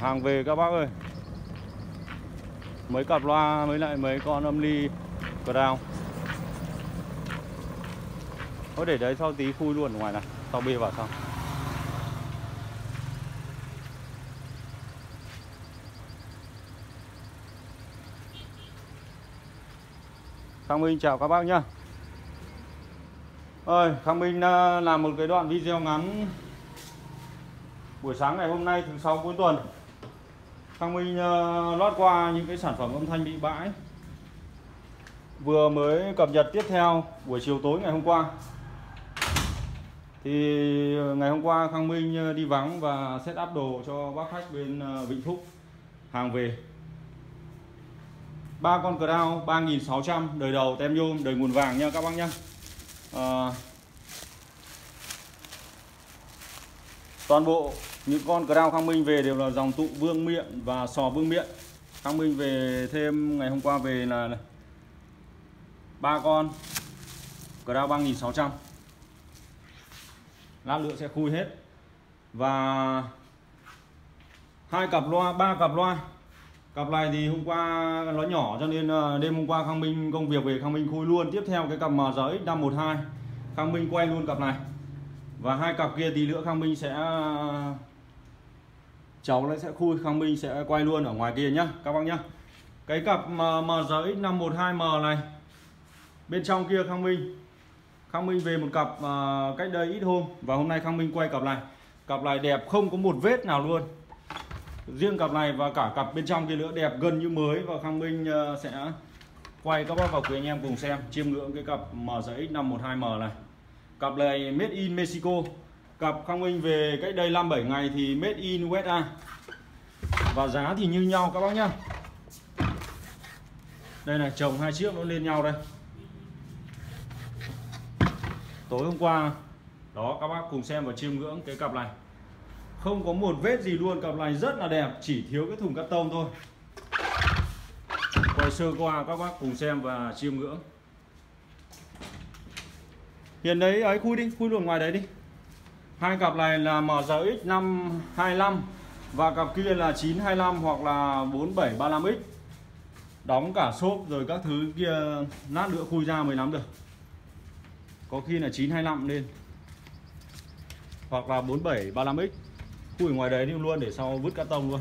hàng về các bác ơi. Mấy cặp loa mới lại mấy con âm ly crown có để đấy sau tí khui luôn ngoài này. Sau bê vào sau. Khang Minh chào các bác nhá. Ơi, Khang Minh làm một cái đoạn video ngắn. Buổi sáng ngày hôm nay thứ sáu cuối tuần. Khang Minh uh, lót qua những cái sản phẩm âm thanh bị bãi. Vừa mới cập nhật tiếp theo buổi chiều tối ngày hôm qua. Thì ờ, ngày hôm qua Khang Minh ờ, đi vắng và set up đồ cho bác khách bên Vĩnh Phúc hàng về. Ba con crown 3600 đời đầu tem nhôm đời nguồn vàng nha các bác nhá. À, toàn bộ những con crown Khang Minh về đều là dòng tụ vương miệng và sò vương miệng. Khang Minh về thêm ngày hôm qua về là ba con crown 3600 lát nữa sẽ khui hết. Và hai cặp loa, ba cặp loa. Cặp này thì hôm qua nó nhỏ cho nên ờ, đêm hôm qua Khang Minh công việc về Khang Minh khui luôn. Tiếp theo cái cặp MRX 512 Khang Minh quay luôn cặp này. Và hai cặp kia tí nữa Khang Minh sẽ cháu nó sẽ khui Khang Minh sẽ quay luôn ở ngoài kia nhá các bác nhá. Cái cặp MRX 512M này bên trong kia Khang Minh. Khang Minh về một cặp uh, cách đây ít hôm và hôm nay Khang Minh quay cặp này cặp này đẹp không có một vết nào luôn. Riêng cặp này và cả cặp bên trong kia nữa đẹp gần như mới và Khang Minh uh, sẽ quay các bác vào quý anh em cùng xem chiêm ngưỡng cái cặp MRX 512M này. Cặp này made in Mexico cặp Khang Minh về cách đây 5-7 ngày thì made in USA và giá thì như nhau các bác nhá. Đây này, chồng hai chiếc nó lên nhau đây. Tối hôm qua, đó, các bác cùng xem và chiêm ngưỡng cái cặp này. Không có một vết gì luôn, cặp này rất là đẹp, chỉ thiếu cái thùng cắt tông thôi. Quay sơ qua, các bác cùng xem và chiêm ngưỡng. Hiện đấy, ấy khui đi, khui luôn ngoài đấy đi hai cặp này là MRX 525 và cặp kia là 925 hoặc là 4735X đóng cả xốp rồi các thứ kia lát nữa khui ra mới nắm được. Có khi là 925 lên. Hoặc là 4735X khui ngoài đấy luôn để sau vứt cắt tông luôn.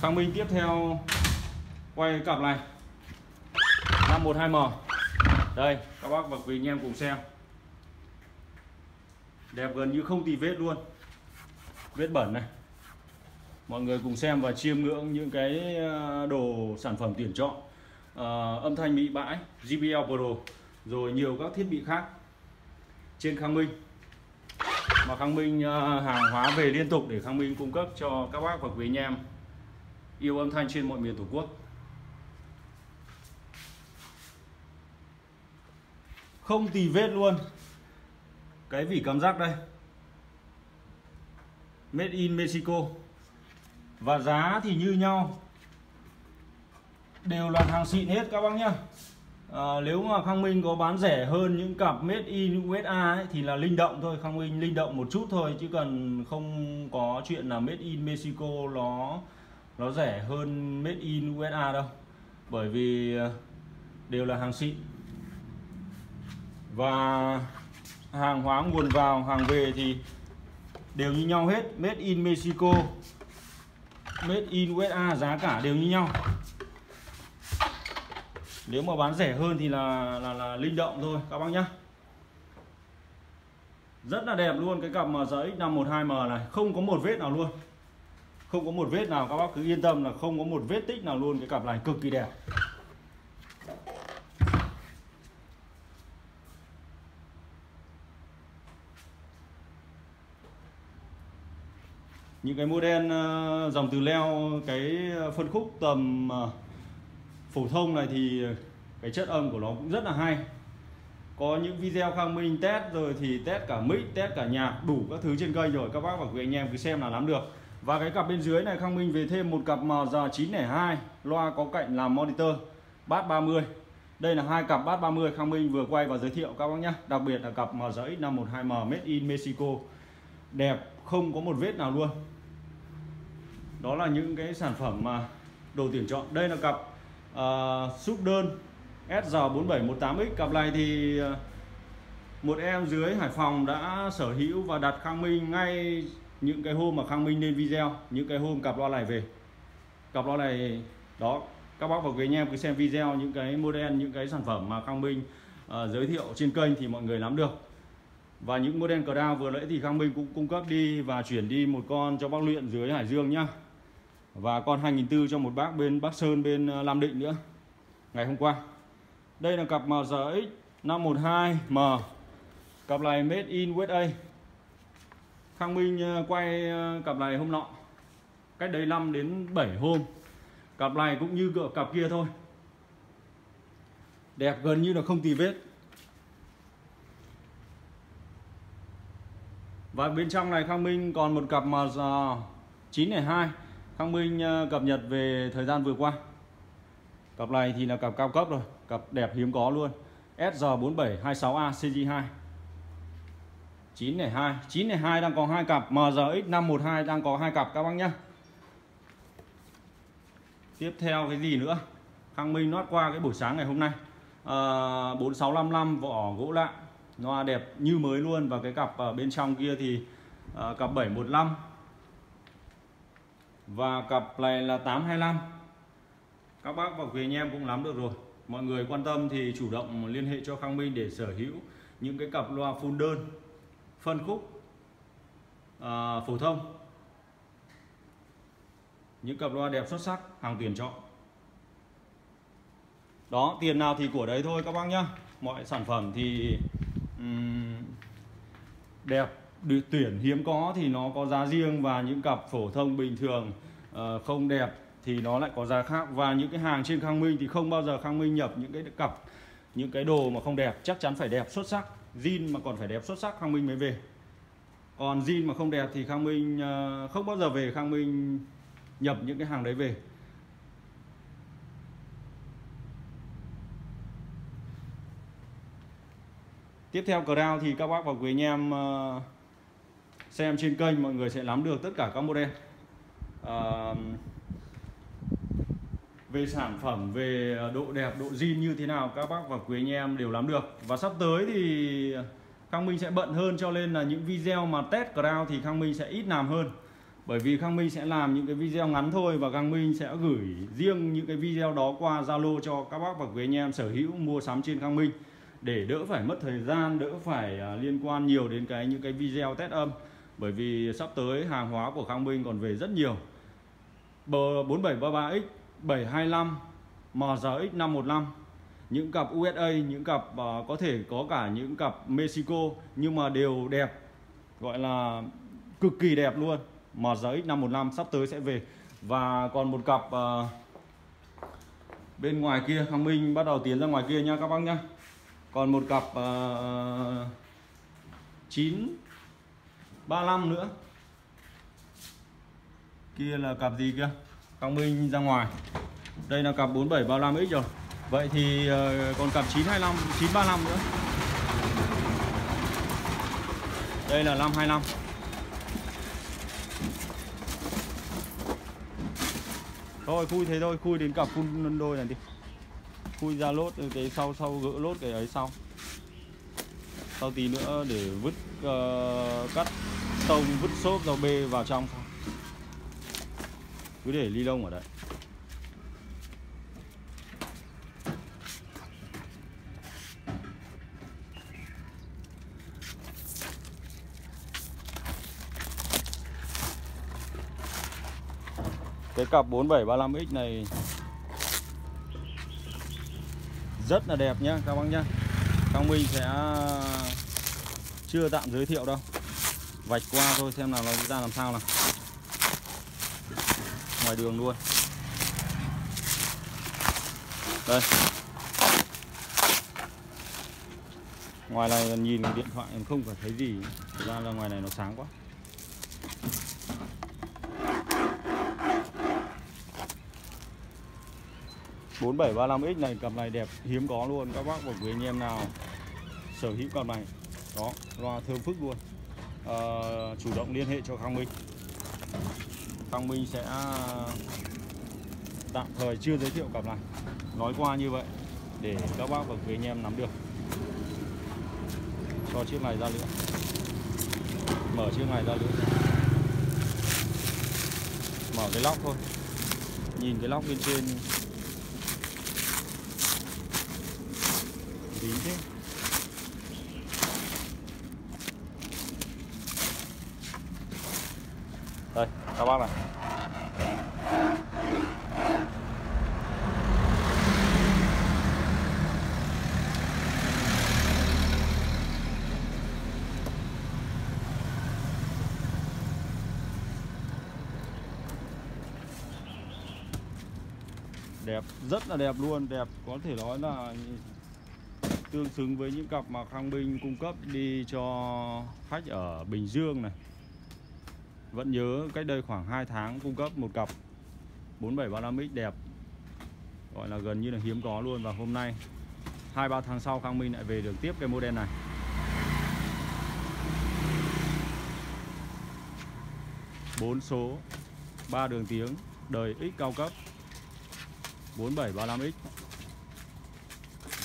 Khang Minh tiếp theo quay cặp này. 512M đây, các bác và quý anh em cùng xem đẹp gần như không tì vết luôn. Vết bẩn này. Mọi người cùng xem và chiêm ngưỡng những cái ờ, đồ sản phẩm tuyển chọn. À, âm thanh mỹ bãi JBL Pro rồi nhiều các thiết bị khác. Trên Khang Minh. Mà Khang Minh ờ, hàng hóa về liên tục để Khang Minh cung cấp cho các bác và quý anh em. Yêu âm thanh trên mọi miền tổ quốc. Không tì vết luôn cái vỉ cảm giác đây. Made in Mexico. Và giá thì như nhau. Đều là hàng xịn hết các bác nhá. À, nếu mà Khang Minh có bán rẻ hơn những cặp made in USA ấy, thì là linh động thôi. Khang Minh linh động một chút thôi chứ cần không có chuyện là made in Mexico nó nó rẻ hơn made in USA đâu. Bởi vì à, đều là hàng xịn. Và hàng hóa nguồn vào hàng về thì đều như nhau hết. Made in Mexico made in USA giá cả đều như nhau. Nếu mà bán rẻ hơn thì là là, là linh động thôi các bác nhá. Rất là đẹp luôn cái cặp mà giấy 512M này không có một vết nào luôn. Không có một vết nào các bác cứ yên tâm là không có một vết tích nào luôn. Cái cặp này cực kỳ đẹp. Những cái model ờ, dòng từ leo, cái ờ, phân khúc tầm ờ, phổ thông này thì cái chất âm của nó cũng rất là hay. Có những video Khang Minh test rồi thì test cả mic, test cả nhạc, đủ các thứ trên kênh rồi. Các bác và quý anh em cứ xem là nắm được. Và cái cặp bên dưới này, Khang Minh về thêm một cặp MR902 loa có cạnh làm monitor bát 30 đây là hai cặp bát 30 Khang Minh vừa quay và giới thiệu các bác nhé đặc biệt là cặp MRX512M Made in Mexico. Đẹp, không có một vết nào luôn đó là những cái sản phẩm mà đồ tuyển chọn. Đây là cặp uh, súp đơn SR4718X cặp này thì à, một em dưới Hải Phòng đã sở hữu và đặt Khang Minh ngay những cái hôm mà Khang Minh lên video những cái hôm cặp loa này về. Cặp loa này đó các bác và quý anh em cứ xem video những cái model những cái sản phẩm mà Khang Minh uh, giới thiệu trên kênh thì mọi người nắm được. Và những model cờ đao vừa nãy thì Khang Minh cũng cung cấp đi và chuyển đi một con cho bác luyện dưới Hải Dương nhá và con 2004 cho một bác bên Bắc Sơn, bên ờ, Lam Nam Định nữa, ngày hôm qua. Đây là cặp MRX 512M cặp này made in USA Khang Minh ờ, quay ờ, cặp này hôm nọ, cách đây 5 đến 7 hôm. Cặp này cũng như cặp kia thôi. Đẹp gần như là không tì vết. Và bên trong này Khang Minh còn một cặp mà 902 Khang Minh ờ, cập nhật về thời gian vừa qua. Cặp này thì là cặp cao cấp rồi cặp đẹp hiếm có luôn. SR4726A CG2 902 902 đang có hai cặp MRX512 đang có hai cặp các bác nhé tiếp theo cái gì nữa? Khang Minh nót qua cái buổi sáng ngày hôm nay. Ờ, à, 4655 vỏ gỗ lạ loa đẹp như mới luôn. Và cái cặp ở bên trong kia thì à, cặp 715 và cặp này là 825 các bác và quý anh em cũng nắm được rồi. Mọi người quan tâm thì chủ động liên hệ cho Khang Minh để sở hữu những cái cặp loa full đơn phân khúc à, phổ thông. Những cặp loa đẹp xuất sắc hàng tuyển chọn. Đó tiền nào thì của đấy thôi các bác nhá. Mọi sản phẩm thì um, đẹp tuyển hiếm có thì nó có giá riêng và những cặp phổ thông bình thường uh, không đẹp thì nó lại có giá khác. Và những cái hàng trên Khang Minh thì không bao giờ Khang Minh nhập những cái cặp những cái đồ mà không đẹp. Chắc chắn phải đẹp xuất sắc. Zin mà còn phải đẹp xuất sắc Khang Minh mới về. Còn zin mà không đẹp thì Khang Minh uh, không bao giờ về Khang Minh nhập những cái hàng đấy về. Tiếp theo crown thì các bác và quý anh em uh, ờ, xem trên kênh mọi người sẽ nắm được tất cả các model. À, về sản phẩm về độ đẹp độ zin như thế nào các bác và quý anh em đều nắm được. Và sắp tới thì Khang Minh sẽ bận hơn cho nên là những video mà test crown thì Khang Minh sẽ ít làm hơn. Bởi vì Khang Minh sẽ làm những cái video ngắn thôi và Khang Minh sẽ gửi riêng những cái video đó qua Zalo cho các bác và quý anh em sở hữu mua sắm trên Khang Minh để đỡ phải mất thời gian đỡ phải à, liên quan nhiều đến cái những cái video test âm bởi vì sắp tới hàng hóa của Khang Minh còn về rất nhiều. B4733X 725 MRX 515 những cặp USA những cặp uh, có thể có cả những cặp Mexico nhưng mà đều đẹp gọi là cực kỳ đẹp luôn. MRX 515 sắp tới sẽ về. Và còn một cặp uh, bên ngoài kia Khang Minh bắt đầu tiến ra ngoài kia nha các bác nhá. Còn một cặp uh, 35 nữa. Kia là cặp gì kia? Khang Minh ra ngoài. Đây là cặp 4735X rồi. Vậy thì ờ, còn cặp 925 935 nữa. Đây là 525 Thôi khui thế thôi, khui đến cặp phun đôi này đi. Khui ra lốt cái sau sau gỡ lốt cái ấy sau. Sau tí nữa để vứt uh, cắt tông vứt xốp dầu bê vào trong Cứ để ly lông ở đây. Cái cặp 4735X này rất là đẹp nhá các bác nhá. Thằng Minh sẽ chưa tạm giới thiệu đâu. Vạch qua thôi, xem nào nó ra làm sao nào. Ngoài đường luôn. Đây. Ngoài này nhìn điện thoại không phải thấy gì. Thực ra là ngoài này nó sáng quá. 4735X này, cặp này đẹp, hiếm có luôn. Các bác và quý anh em nào sở hữu cặp này đó loa thơm phức luôn. À, chủ động liên hệ cho Khang Minh. Khang Minh sẽ tạm thời chưa giới thiệu cặp này. Nói qua như vậy để các bác và quý anh em nắm được. Cho chiếc này ra lưỡi mở chiếc này ra lưỡi mở cái lóc thôi. Nhìn cái lóc bên trên. Dính thế. Đây, các bác này. Đẹp, rất là đẹp luôn, đẹp. Có thể nói là tương xứng với những cặp mà Khang Binh cung cấp đi cho khách ở Bình Dương này vẫn nhớ cách đây khoảng 2 tháng cung cấp một cặp 4735X đẹp. Gọi là gần như là hiếm có luôn. Và hôm nay hai ba tháng sau Khang Minh lại về được tiếp cái model này. Bốn số 3 đường tiếng đời X cao cấp 4735X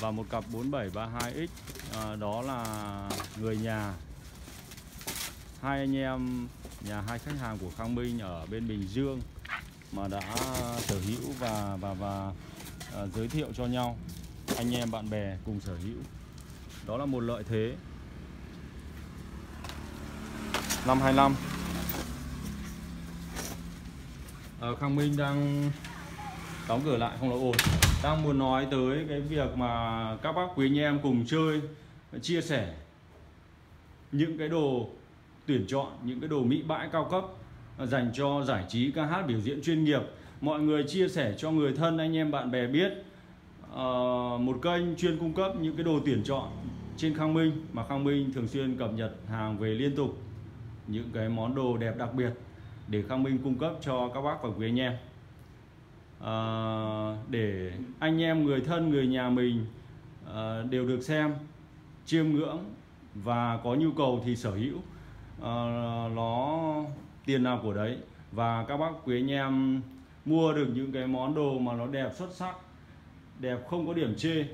và một cặp 4732X à, đó là người nhà. Hai anh em nhà hai khách hàng của Khang Minh ở bên Bình Dương mà đã sở hữu và và và à, giới thiệu cho nhau. Anh em bạn bè cùng sở hữu. Đó là một lợi thế. Năm 25 à, ờ, Khang Minh đang đóng cửa lại không là ổn đang muốn nói tới cái việc mà các bác quý anh em cùng chơi chia sẻ những cái đồ tuyển chọn những cái đồ mỹ bãi cao cấp à, dành cho giải trí ca hát biểu diễn chuyên nghiệp. Mọi người chia sẻ cho người thân anh em bạn bè biết uh, một kênh chuyên cung cấp những cái đồ tuyển chọn trên Khang Minh mà Khang Minh thường xuyên cập nhật hàng về liên tục những cái món đồ đẹp đặc biệt để Khang Minh cung cấp cho các bác và quý anh em. À, để anh em người thân người nhà mình à, đều được xem chiêm ngưỡng và có nhu cầu thì sở hữu uh, nó tiền nào của đấy. Và các bác quý anh em mua được những cái món đồ mà nó đẹp xuất sắc đẹp không có điểm chê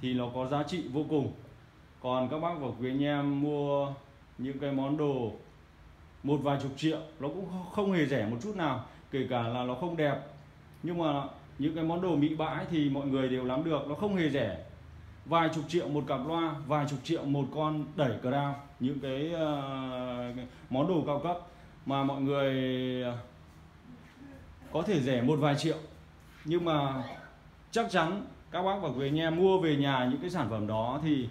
thì nó có giá trị vô cùng. Còn các bác và quý anh em mua những cái món đồ một vài chục triệu nó cũng không hề rẻ một chút nào kể cả là nó không đẹp. Nhưng mà những cái món đồ mỹ bãi thì mọi người đều lắm được nó không hề rẻ vài chục triệu một cặp loa vài chục triệu một con đẩy cờ đao những cái uh, món đồ cao cấp mà mọi người ờ, có thể rẻ một vài triệu. Nhưng mà chắc chắn các bác và quý anh em mua về nhà những cái sản phẩm đó thì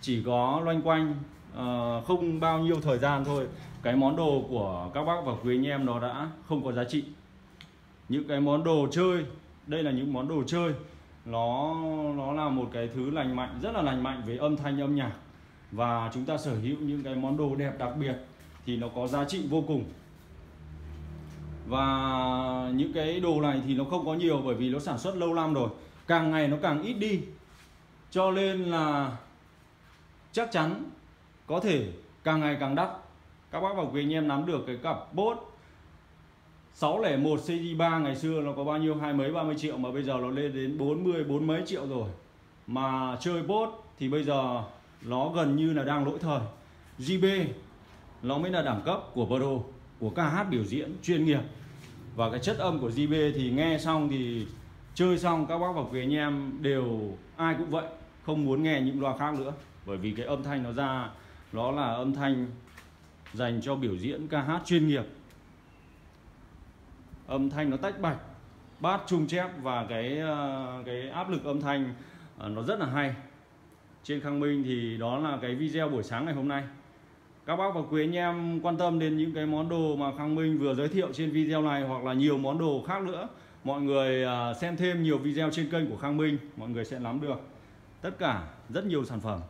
chỉ có loanh quanh uh, không bao nhiêu thời gian thôi. Cái món đồ của các bác và quý anh em nó đã không có giá trị. Những cái món đồ chơi đây là những món đồ chơi nó nó là một cái thứ lành mạnh, rất là lành mạnh về âm thanh, âm nhạc. Và chúng ta sở hữu những cái món đồ đẹp đặc biệt thì nó có giá trị vô cùng. Và những cái đồ này thì nó không có nhiều bởi vì nó sản xuất lâu năm rồi. Càng ngày nó càng ít đi. Cho nên là chắc chắn có thể càng ngày càng đắt. Các bác và quý anh em nắm được cái cặp bốt 601 CD3 ngày xưa nó có bao nhiêu? Hai mấy 30 triệu mà bây giờ nó lên đến 40 bốn mấy triệu rồi. Mà chơi bốt thì bây giờ nó gần như là đang lỗi thời. JB nó mới là đẳng cấp của Pro, của ca hát biểu diễn chuyên nghiệp. Và cái chất âm của JB thì nghe xong thì chơi xong các bác và quý anh em đều ai cũng vậy, không muốn nghe những loa khác nữa. Bởi vì cái âm thanh nó ra, nó là âm thanh dành cho biểu diễn ca hát chuyên nghiệp âm thanh nó tách bạch, bát trung chép và cái ờ, cái áp lực âm thanh ờ, nó rất là hay. Trên Khang Minh thì đó là cái video buổi sáng ngày hôm nay. Các bác và quý anh em quan tâm đến những cái món đồ mà Khang Minh vừa giới thiệu trên video này hoặc là nhiều món đồ khác nữa, mọi người ờ, xem thêm nhiều video trên kênh của Khang Minh, mọi người sẽ nắm được tất cả rất nhiều sản phẩm.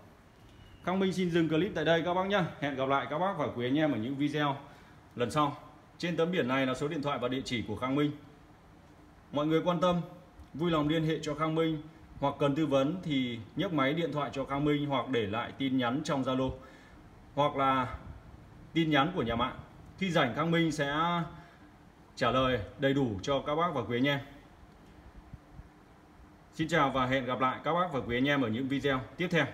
Khang Minh xin dừng clip tại đây các bác nhé hẹn gặp lại các bác và quý anh em ở những video lần sau trên tấm biển này là số điện thoại và địa chỉ của Khang Minh. Mọi người quan tâm, vui lòng liên hệ cho Khang Minh. Hoặc cần tư vấn thì nhấc máy điện thoại cho Khang Minh hoặc để lại tin nhắn trong Zalo. Hoặc là tin nhắn của nhà mạng. Khi rảnh Khang Minh sẽ trả lời đầy đủ cho các bác và quý anh em. Xin chào và hẹn gặp lại các bác và quý anh em ở những video tiếp theo.